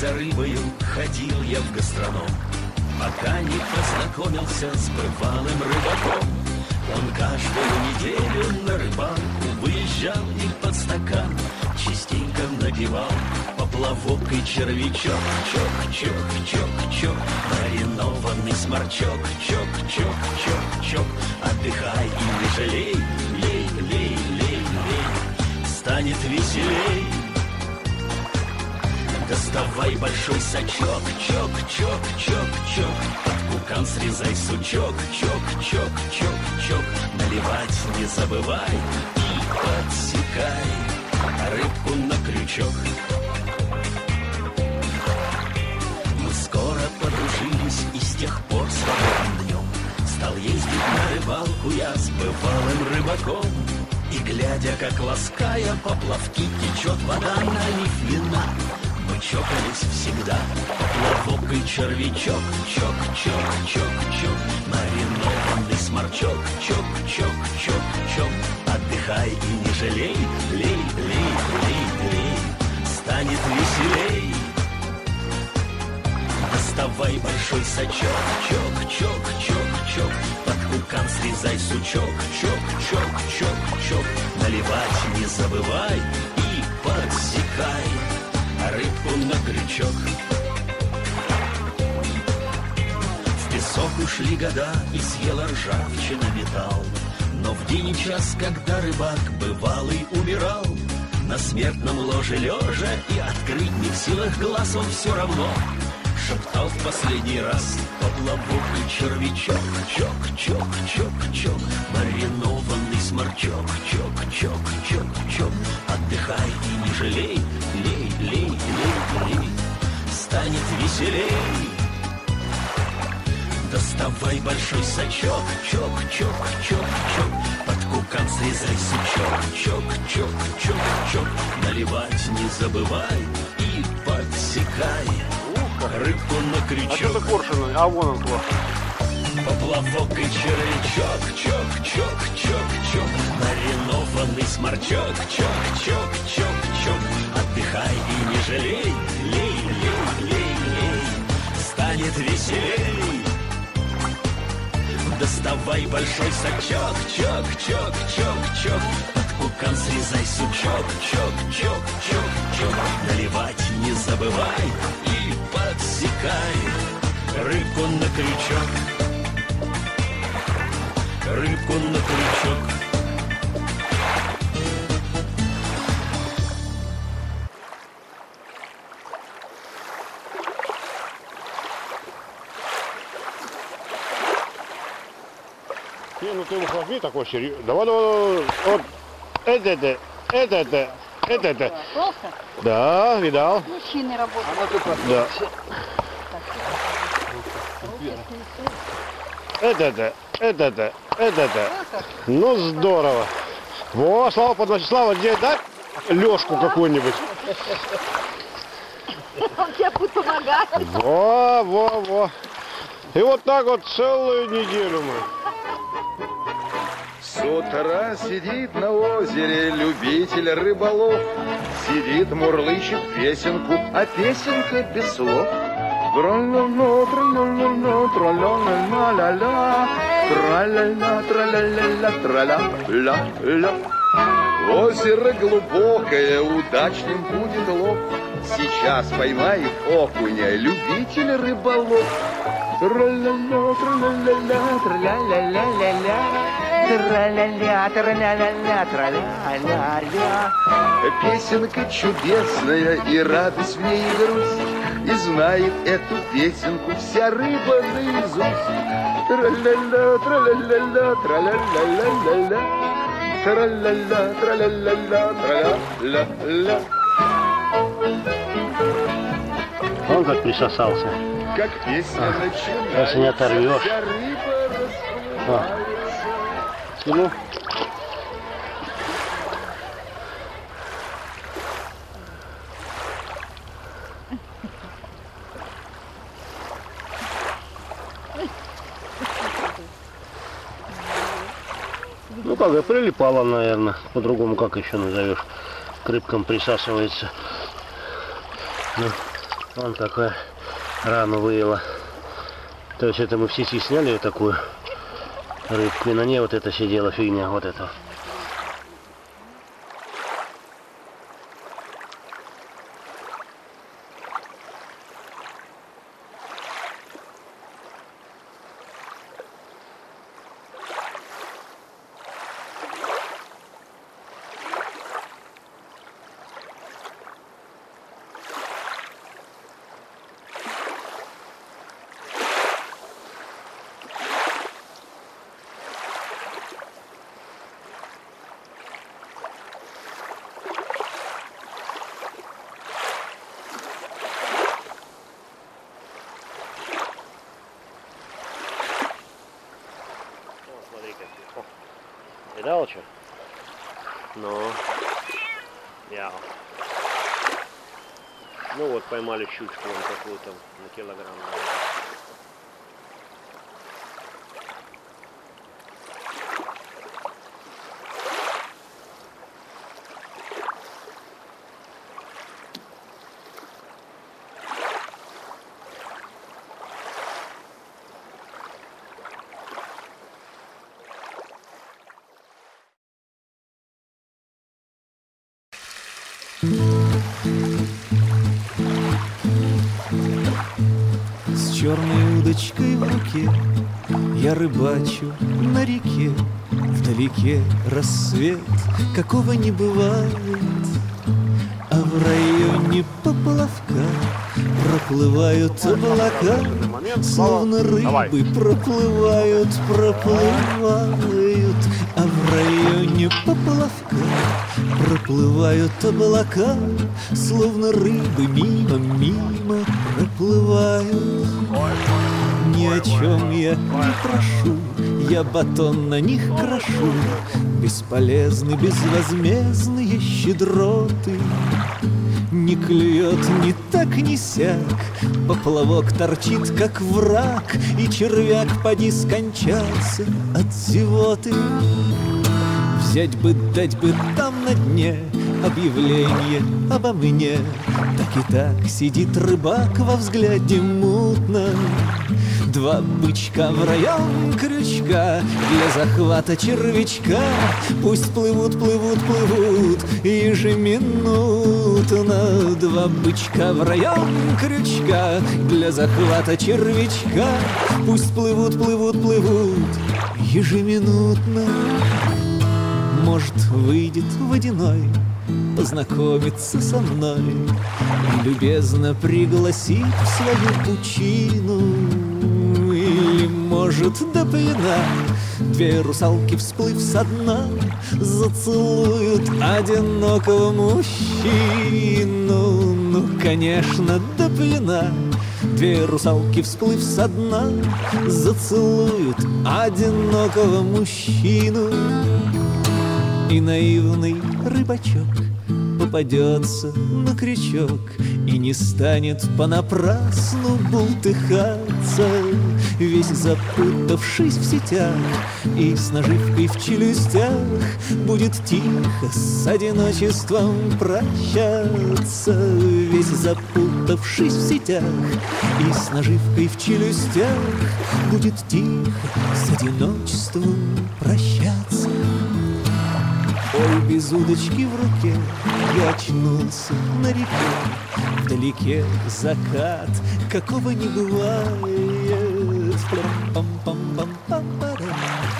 за рыбою ходил я в гастроном, пока не познакомился с бывалым рыбаком. Он каждую неделю на рыбалку выезжал и под стакан частенько напивал поплавок и червячок, чок, чок, чок, чок, маринованный сморчок, чок, чок, чок, чок, отдыхай и не жалей, лей, лей, лей, лей, станет веселей. Доставай большой сачок, чок, чок, чок, чок, под кукан срезай сучок, чок, чок, чок, чок, наливать не забывай и подсекай рыбку на крючок. Мы скоро подружились и с тех пор свободным днем. Стал ездить на рыбалку я с бывалым рыбаком. И глядя, как лаская поплавки течет вода, налив вина чокались всегда, поплавок и червячок. Чок, чок, чок, чок, маринованный сморчок. Чок, чок, чок, чок, отдыхай и не жалей. Лей, лей, лей, лей, станет веселей. Доставай большой сачок, чок, чок, чок, чок, под кукан срезай сучок, чок, чок, чок, чок, наливать не забывай. И подсекай крючок. В песок ушли года и съела ржавчина металл, но в день и час, когда рыбак бывалый умирал, на смертном ложе лежа и открыть не в силах глаз он все равно шептал в последний раз. Поплавок и червячок Чок, чок, чок, чок Маринованный сморчок Чок, чок, чок, чок. Отдыхай и не жалей Лей, лей, лей, лей Станет веселей. Доставай большой сачок Чок, чок, чок, чок. Под кукан срезай сучок Чок, чок, чок, чок. Наливать не забывай И подсекай. Рыбку на А что крючок, коршуны? А вон он плохо. поплавок и червячок, чок, чок, чок, чок, маринованный сморчок, чок, чок, чок, чок, отдыхай и не жалей, лей, лей, лей, лей, станет веселей. Доставай большой сачок, чок, чок, чок, чок, под кукан срезай сучок, чок, чок, чок, чок, наливать не забывай и подсекай. Рыбку на крючок, рыбку на крючок. Не, ну ты его возьми такой серьезный. Давай, давай, давай. Вот это, это, это, это, это, это. Плохо? Да, видал. Мужчины работают. Да. Это, это, это, это, это, это. Ну, здорово. Во, Слава подносит. Слава, где дай Лешку какую-нибудь. Он тебе будет помогать. Во, во, во. И вот так вот целую неделю мы. С утра сидит на озере любитель рыболов. Сидит, мурлычет песенку, а песенка без слов. Тра-ля-ля, тра-ля-ля-ля, тра-ля-ля-ля-ля-ля. Тра-ля-ля, тра-ля-ля-ля, тра-ля-ля-ля. Озеро глубокое, удачным будет лов. Сейчас поймает окуня любитель рыболов. Тра-ля-ля, тра-ля-ля-ля, тра-ля-ля-ля-ля-ля. Тра-ля-ля, тра-ля-ля-ля, тра-ля-ля-ля. Песенка чудесная, и радость в ней, и грусть. И знает эту песенку вся рыба наизусть. Тра-ля-ля, тра-ля-ля-ля, тра-ля-ля-ля-ля-ля. Тра-ля-ля, тра-ля-ля-ля, тра-ля-ля-ля. Он как присосался. Как песня начинается, если не оторвешь. Расплывается. Ну, как, прилипала, наверное. По-другому как еще назовешь. К рыбкам присасывается. Ну, Вон такая рану выела. То есть это мы в сети сняли такую рыбку, и на ней вот это сидела фигня, вот это. О. Видал что? Ну. Я. Ну вот поймали щучку вон такую там на килограмм. наверное. Удочкой в руке. Я рыбачу на реке Вдалеке рассвет, какого не бывает А в районе поплавка Проплывают облака. Словно рыбы проплывают, проплывают А в районе поплавка Проплывают облака. Словно рыбы мимо, мимо проплывают Ни о чем я не прошу. Я батон на них крошу. Бесполезны, безвозмездные щедроты. Не клюет ни так, ни сяк. Поплавок торчит, как враг И червяк поди скончался от зевоты. Взять бы, дать бы там на дне Объявление обо мне. Так и так сидит рыбак во взгляде мутном Два бычка в район крючка Для захвата червячка. Пусть плывут, плывут, плывут Ежеминутно. Два бычка в район крючка Для захвата червячка. Пусть плывут, плывут, плывут Ежеминутно. Может, выйдет водяной Познакомиться со мной И любезно пригласит в свою пучину может, до пьяна. Две русалки, всплыв со дна Зацелуют одинокого мужчину. Ну, конечно, до пьяна. Две русалки, всплыв со дна Зацелуют одинокого мужчину. И наивный рыбачок попадется на крючок И не станет понапрасну бултыхаться Весь запутавшись в сетях И с наживкой в челюстях Будет тихо с одиночеством прощаться. Весь запутавшись в сетях И с наживкой в челюстях Будет тихо с одиночеством прощаться. Ой, без удочки в руке я очнулся на реке Вдалеке закат, какого не бывает bum bum bum bum bum